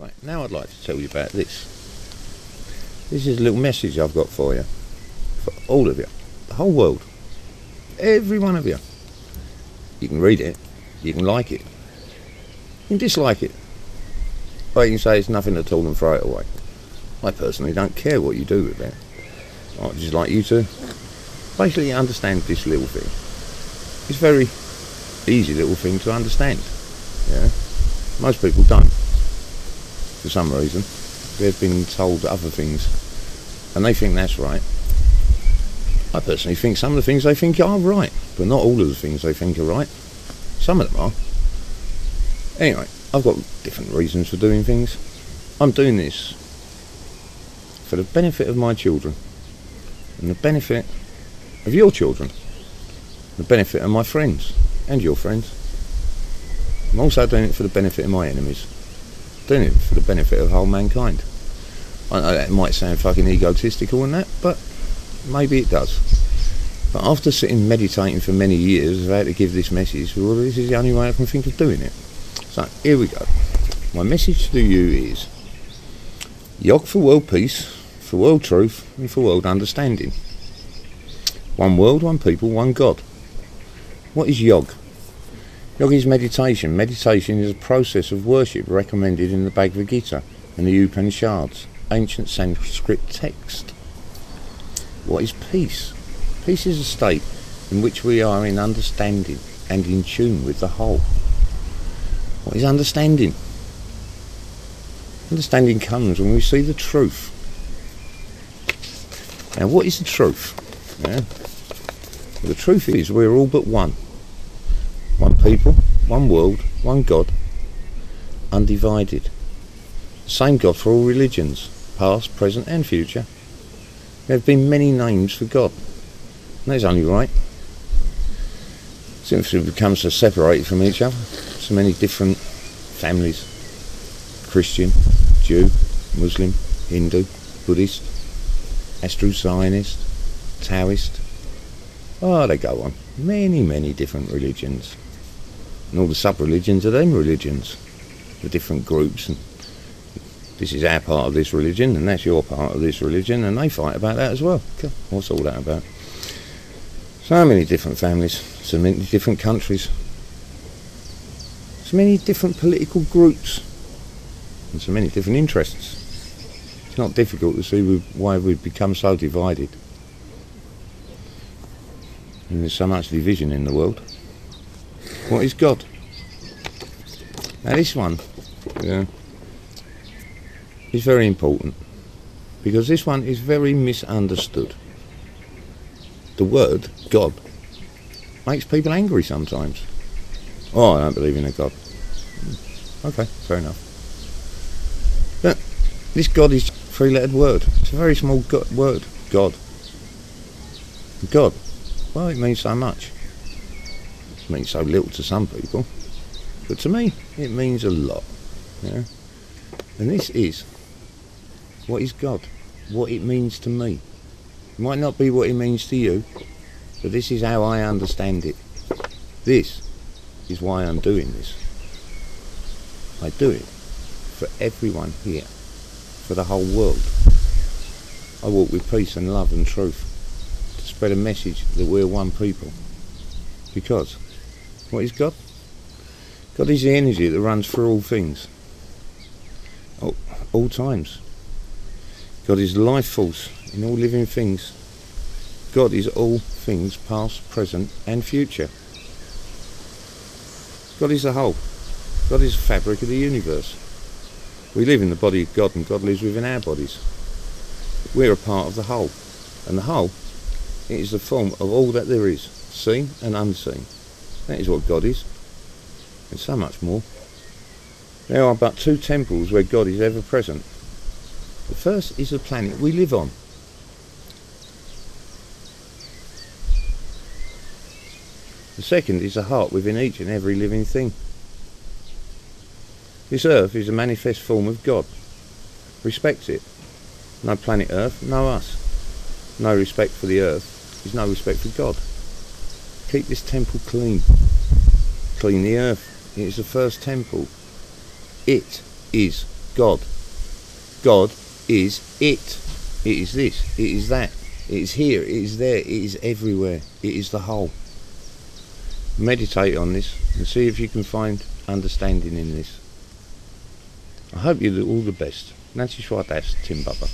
Right, now I'd like to tell you about this. This is a little message I've got for you. For all of you. The whole world. Every one of you. You can read it. You can like it. You can dislike it. Or you can say it's nothing at all and throw it away. I personally don't care what you do with it. I'd just like you to basically understand this little thing. It's very easy little thing to understand. Yeah. Most people don't. For some reason. They've been told other things and they think that's right. I personally think some of the things they think are right, but not all of the things they think are right. Some of them are. Anyway, I've got different reasons for doing things. I'm doing this for the benefit of my children and the benefit of your children, the benefit of my friends and your friends. I'm also doing it for the benefit of my enemies, doing it for the benefit of whole mankind. I know that might sound fucking egotistical and that, but maybe it does. But after sitting meditating for many years how to give this message, well, this is the only way I can think of doing it. So here we go. My message to you is Yog for world peace, for world truth, and for world understanding. One world, one people, one God. What is Yog? Yog is meditation. Meditation is a process of worship recommended in the Bhagavad Gita and the Upanishads, ancient Sanskrit text. What is peace? Peace is a state in which we are in understanding and in tune with the whole. What is understanding? Understanding comes when we see the truth. Now, what is the truth? Yeah. Well, the truth is we're all but one. One people, one world, one God, undivided. Same God for all religions, past, present and future. There have been many names for God. And that's only right. Since we've become so separated from each other, so many different families, Christian, Jew, Muslim, Hindu, Buddhist, Astro-Zionist, Taoist. Oh, they go on. Many, many different religions. And all the sub-religions are them religions. The different groups. And this is our part of this religion, and that's your part of this religion, and they fight about that as well. What's all that about? So many different families, so many different countries, so many different political groups, and so many different interests. It's not difficult to see why we've become so divided. And there's so much division in the world. What is God? Now this one, yeah, is very important because this one is very misunderstood. The word God makes people angry sometimes. Oh, I don't believe in a God. Hmm. Okay, fair enough. But this God is a three-lettered word. It's a very small God, word. God. God. Well, it means so much. Means so little to some people. But to me, it means a lot. Yeah? And this is what is God, what it means to me. It might not be what it means to you, but this is how I understand it. This is why I'm doing this. I do it for everyone here, for the whole world. I walk with peace and love and truth to spread a message that we're one people. Because, what is God? God is the energy that runs through all things, all times. God is life force in all living things. God is all things past, present and future. God is the whole. God is the fabric of the universe. We live in the body of God and God lives within our bodies. We're a part of the whole. And the whole is the form of all that there is, seen and unseen. That is what God is. And so much more. There are but two temples where God is ever present. The first is the planet we live on. The second is the heart within each and every living thing. This earth is a manifest form of God. Respect it. No planet Earth, no us. No respect for the earth is no respect for God. Keep this temple clean. Clean the earth. It is the first temple. It is God. God is it. It is this. It is that. It is here. It is there. It is everywhere. It is the whole. Meditate on this and see if you can find understanding in this. I hope you do all the best. Nancy Schwartz, Tim Baba.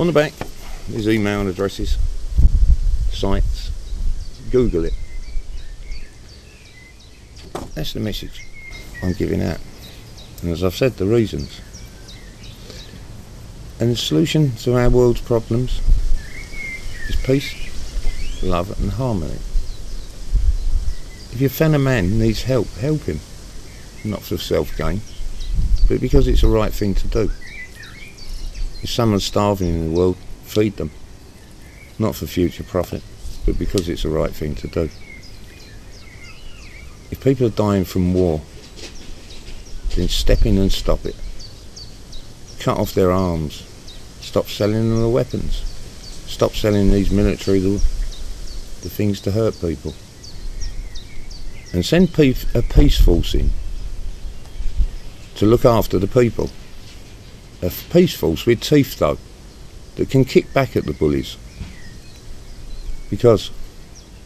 On the back, there's email addresses, sites. Google it. That's the message I'm giving out. And as I've said, the reasons. And the solution to our world's problems is peace, love and harmony. If your fellow man needs help, help him. Not for self-gain, but because it's the right thing to do. If someone's starving in the world, feed them. Not for future profit, but because it's the right thing to do. If people are dying from war, then step in and stop it. Cut off their arms. Stop selling them the weapons. Stop selling these military the, the things to hurt people. And send a peace force in to look after the people. A peace force with teeth though, that can kick back at the bullies. Because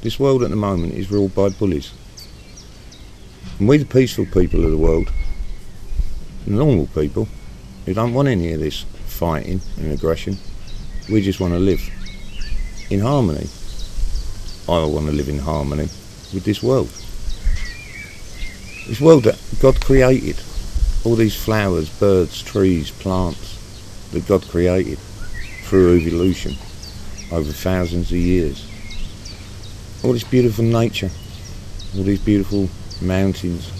this world at the moment is ruled by bullies. And we the peaceful people of the world normal people who don't want any of this fighting and aggression. We just want to live in harmony. I want to live in harmony with this world. This world that God created. All these flowers, birds, trees, plants that God created through evolution over thousands of years. All this beautiful nature, all these beautiful mountains,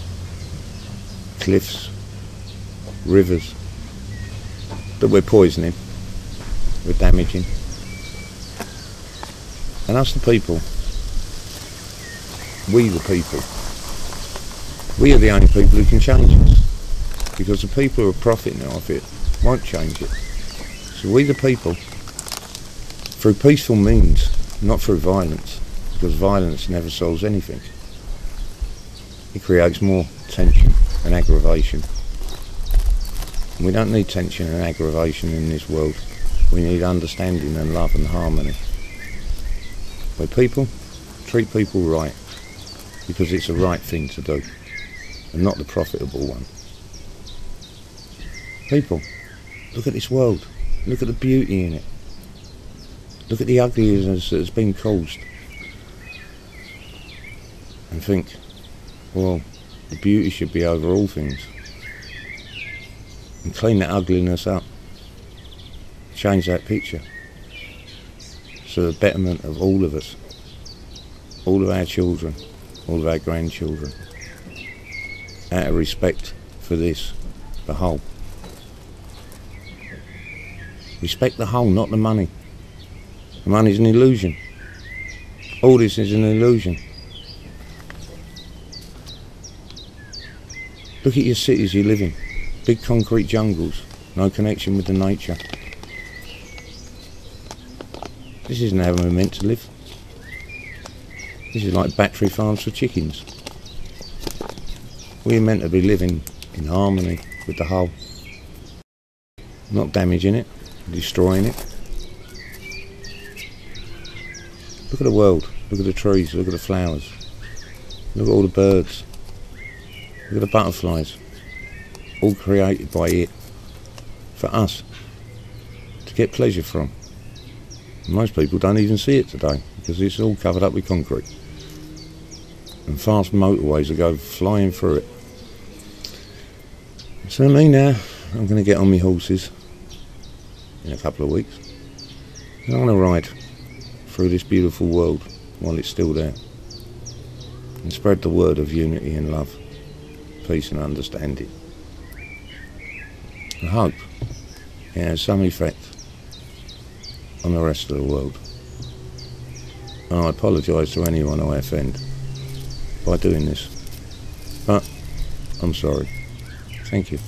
cliffs, rivers. That we're poisoning, we're damaging. And us the people, we the people, we are the only people who can change us. Because the people who are profiting off it won't change it. So we the people, through peaceful means, not through violence, because violence never solves anything. It creates more tension and aggravation. We don't need tension and aggravation in this world. We need understanding and love and harmony. Where people treat people right because it's the right thing to do and not the profitable one. People, look at this world. Look at the beauty in it. Look at the ugliness that has been caused. And think, well, the beauty should be over all things and clean that ugliness up. Change that picture. So the betterment of all of us, all of our children, all of our grandchildren, out of respect for this, the whole. Respect the whole, not the money. The money's an illusion. All this is an illusion. Look at your cities you live in. Big concrete jungles, no connection with the nature. This isn't how we're meant to live. This is like battery farms for chickens. We're meant to be living in harmony with the whole. Not damaging it, destroying it. Look at the world, look at the trees, look at the flowers. Look at all the birds. Look at the butterflies all created by it for us to get pleasure from. Most people don't even see it today because it's all covered up with concrete and fast motorways that go flying through it. So me now, I'm going to get on my horses in a couple of weeks. And I want to ride through this beautiful world while it's still there and spread the word of unity and love, peace and understanding and hope it has some effect on the rest of the world. And I apologise to anyone I offend by doing this. But I'm sorry. Thank you.